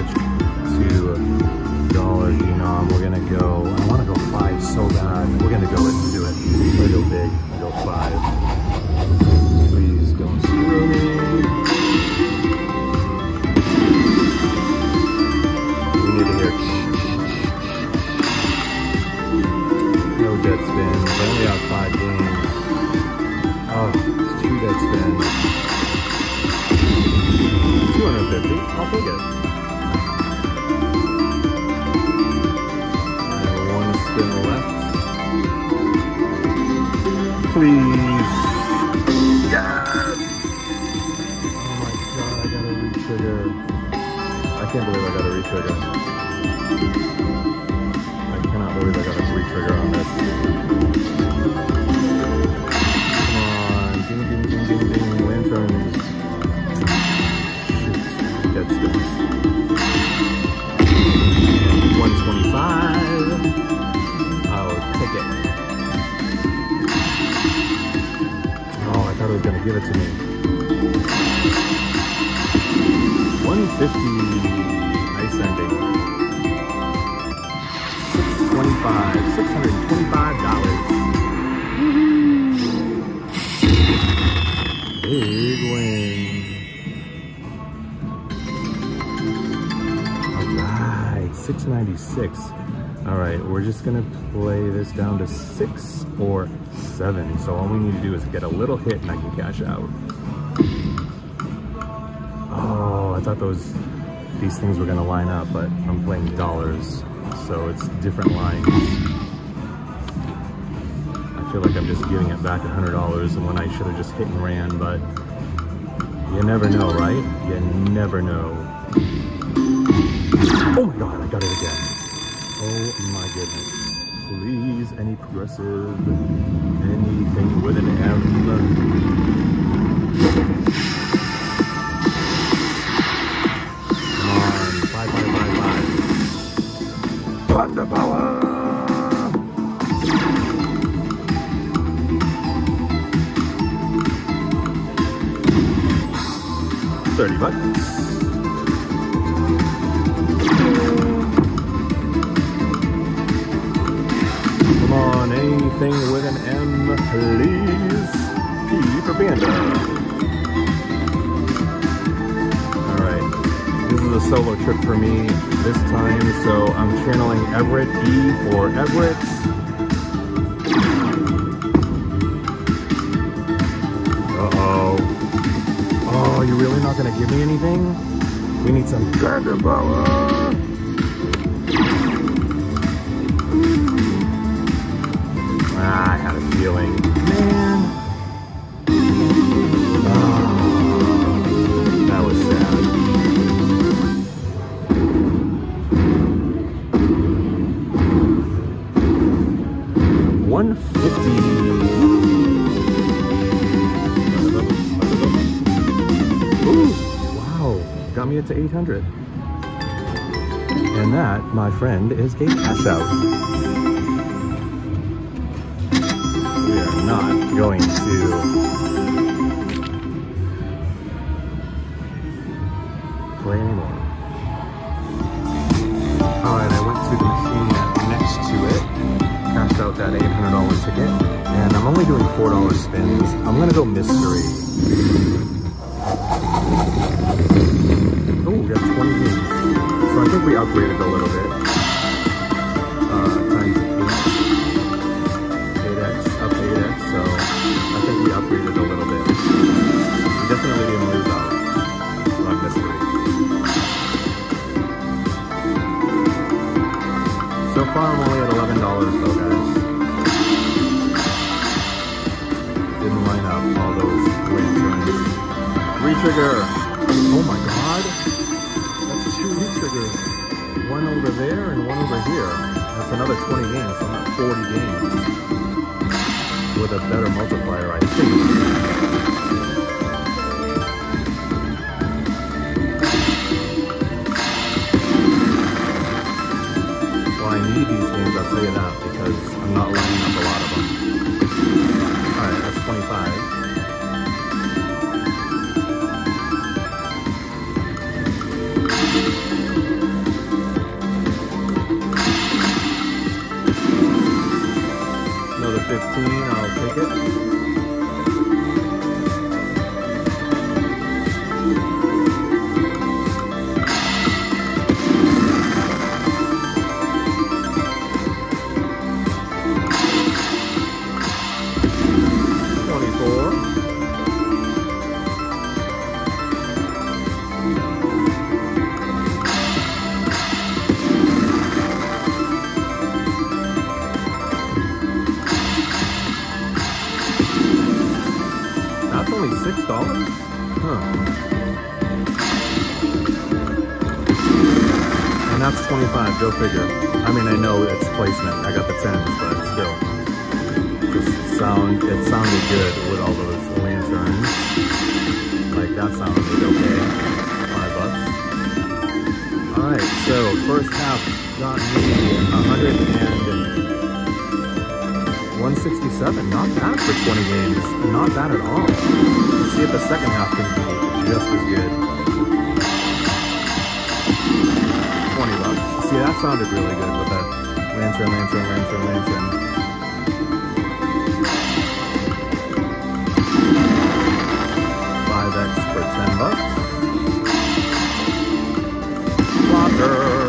switched to uh, dollar denom. We're gonna go, I wanna go five so bad. We're gonna go and do it. We're gonna go big, go five. Please don't screw me. We need to hear no. Only five games. Oh, it's two spins. 250. I'll take it. Can't believe I got a re-trigger. I cannot believe I got a re-trigger on this. Come on, ding ding ding ding ding, lanterns. Shoot, dead spins. 125. I'll take it. Oh, I thought it was gonna give it to me. 150. Nice ending. 625. 625 dollars. Big win. Alright, 696. Alright, we're just gonna play this down to six or seven. So all we need to do is get a little hit and I can cash out. I thought those these things were gonna line up, but I'm playing dollars, so it's different lines. I feel like I'm just giving it back $100 and when I should have just hit and ran, but you never know, right? You never know. Oh my god, I got it again. Oh my goodness. Please, any progressive, anything with an M. Thunder power! Thirty bucks. Come on, anything with an M, please. P for panda. Solo trip for me this time, so I'm channeling Everett E for Everett. Uh-oh. Oh, you're really not gonna give me anything? We need some Thunder Power! Ah, I had a feeling. Man. 150. Ooh, wow, got me up to 800. And that, my friend, is Gate Pass Out. We are not going to play anymore. Out that $800 ticket, and I'm only doing $4 spins. I'm gonna go mystery. Oh, we got 20 games. So I think we upgraded a little bit. Re-trigger! Oh my god! That's two re-triggers. One over there and one over here. That's another 20 games, so not 40 games. With a better multiplier, I think. Need these games, I'll tell you that, because I'm not lining up a lot of them. Alright, that's 25. 15, I'll take it. Six dollars? Huh. And that's 25, go figure. I mean, I know it's placement. I got the 10s, but still. Sound, it sounded good with all those lanterns. Like, that sounded okay. Five bucks. Alright, so first half got me 100 and 167. Not bad for 20 games. Not bad at all. Let's see if the second half can be just as good. 20 bucks. See, that sounded really good with that lantern, lantern, lantern, lantern. Five X for 10 bucks. Water.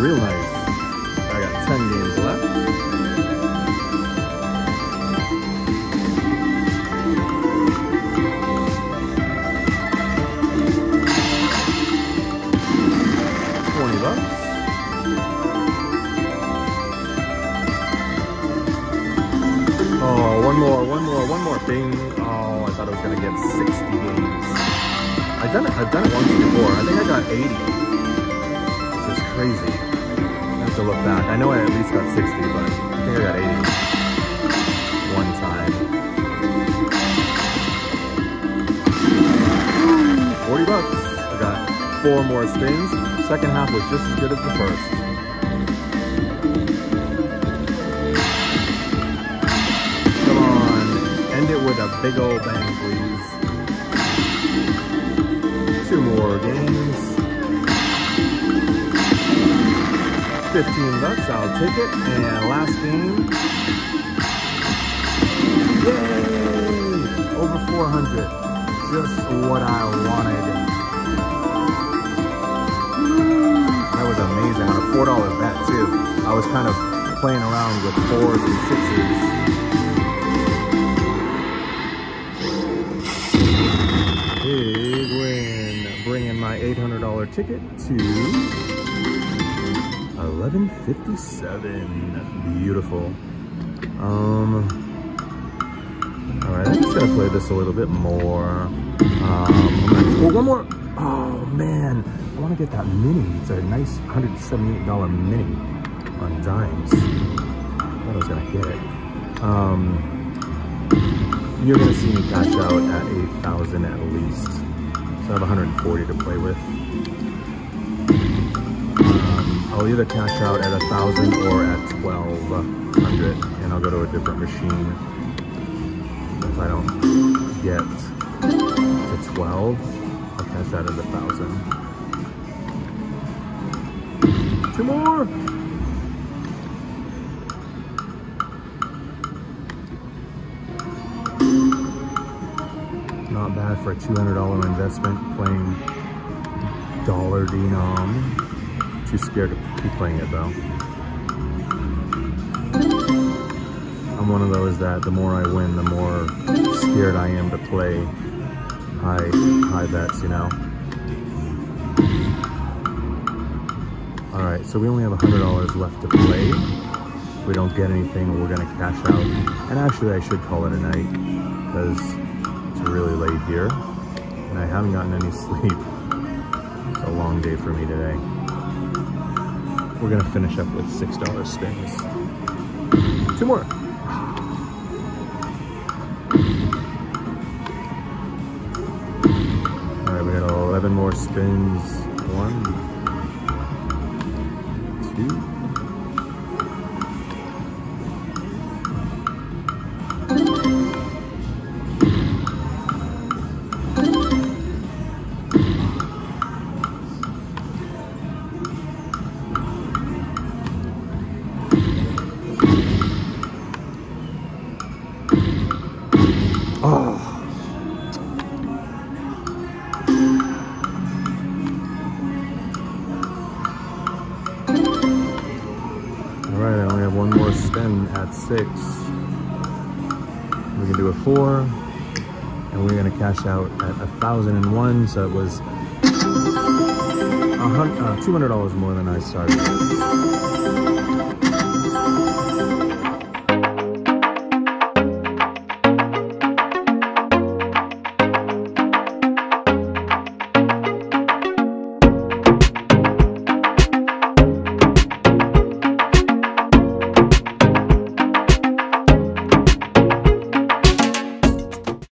Real nice. I got 10 games left. Oh, one more, one more, one more thing. Oh, I thought I was gonna get 60 games. I've done it, I've done it once before. I think I got 80. Which is crazy. To look back. I know I at least got 60, but I think I got 80. One time. 40 bucks. I got four more spins. Second half was just as good as the first. Come on. End it with a big old bang, please. Two more games. 15 bucks, I'll take it. And last game. Yay! Over 400. Just what I wanted. Mm, that was amazing on a $4 bet too. I was kind of playing around with fours and sixes. Big win. Bringing my $800 ticket to 1157. Beautiful. Um, all right, I'm just gonna play this a little bit more. Um, oh, one more. Oh man, I want to get that mini. It's a nice $178 mini on dimes. I thought I was gonna get it. Um, you're gonna see me cash out at 8,000 at least. So I have 140 to play with. I'll either cash out at a thousand or at 1200 and I'll go to a different machine if I don't get to 12 I'll cash out at a thousand. Two more not bad for a $200 investment playing dollar denom too scared to keep playing it though. I'm one of those that the more I win, the more scared I am to play high high bets, you know. All right, so we only have $100 left to play. If we don't get anything, we're gonna cash out. And actually, I should call it a night because it's really late here, and I haven't gotten any sleep. It's a long day for me today. We're gonna finish up with $6 spins. Two more. All right, we got 11 more spins. One, one more spin at six. We can do a four, and we're gonna cash out at a thousand and one. So it was uh, $200 more than I started.